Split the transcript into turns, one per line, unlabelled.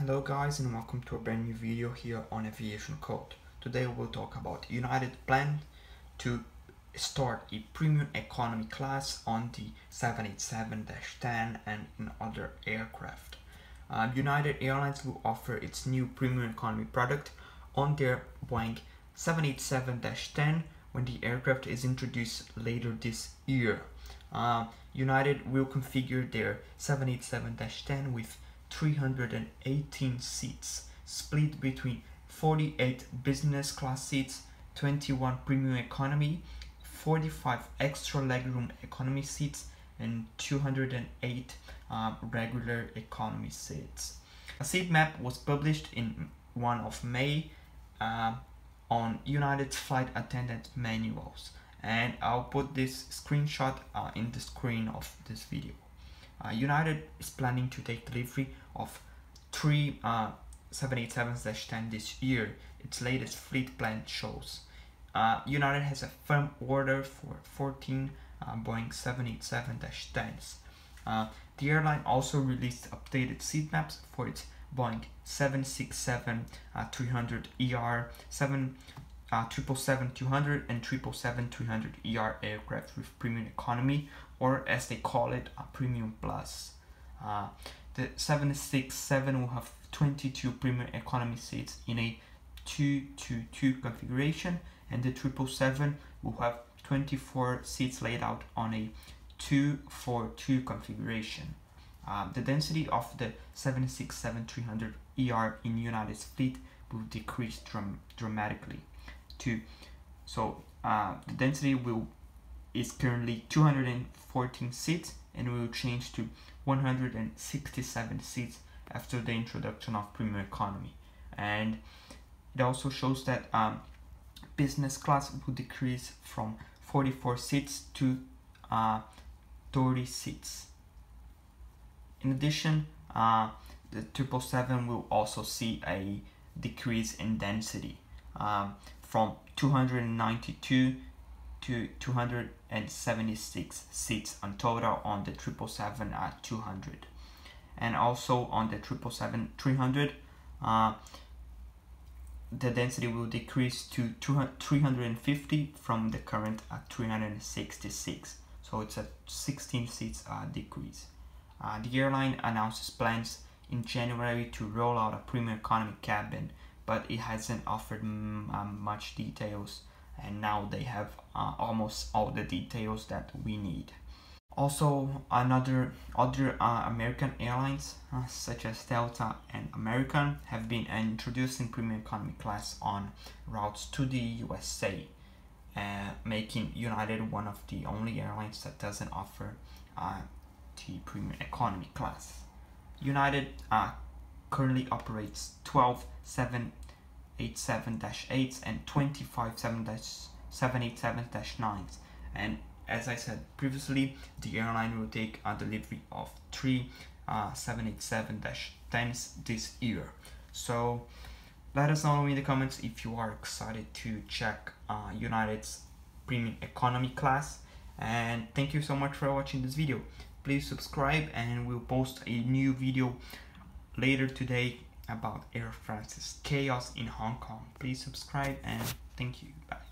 Hello guys and welcome to a brand new video here on Aviation Cult. Today we'll talk about United plan to start a premium economy class on the 787-10 and in other aircraft. Uh, United Airlines will offer its new premium economy product on their Boeing 787-10 when the aircraft is introduced later this year. Uh, United will configure their 787-10 with 318 seats, split between 48 business class seats, 21 premium economy, 45 extra legroom economy seats, and 208 uh, regular economy seats. A seat map was published in 1 of May uh, on United's flight attendant manuals and I'll put this screenshot uh, in the screen of this video. Uh, United is planning to take delivery of three uh, 787-10 this year. Its latest fleet plan shows. Uh, United has a firm order for 14 uh, Boeing 787-10s. Uh, the airline also released updated seat maps for its Boeing 767-300 ER, 7 uh, 777-200 and 777-300 ER aircraft with premium economy or as they call it a premium plus. Uh, the 767 will have 22 premium economy seats in a 222 configuration and the 777 will have 24 seats laid out on a 242 configuration. Uh, the density of the 767-300 ER in United's fleet will decrease dram dramatically to so uh, the density will is currently 214 seats and will change to 167 seats after the introduction of premium economy. And it also shows that um, business class will decrease from 44 seats to uh, 30 seats. In addition uh, the 777 will also see a decrease in density. Um, from 292 to 276 seats on total on the 777 at 200 and also on the 777 300 uh, the density will decrease to 350 from the current at 366 so it's a 16 seats uh, decrease. Uh, the airline announces plans in January to roll out a premium economy cabin but it hasn't offered um, much details and now they have uh, almost all the details that we need. Also, another other uh, American airlines uh, such as Delta and American have been introducing premium economy class on routes to the USA, uh, making United one of the only airlines that doesn't offer uh, the premium economy class. United uh, currently operates 12 787-8s and 25 787-9s and as I said previously the airline will take a delivery of three uh, 787-10s this year. So let us know in the comments if you are excited to check uh, United's premium economy class. And thank you so much for watching this video. Please subscribe and we'll post a new video later today about Air France's chaos in Hong Kong. Please subscribe and thank you. Bye.